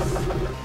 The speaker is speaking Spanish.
We'll be right.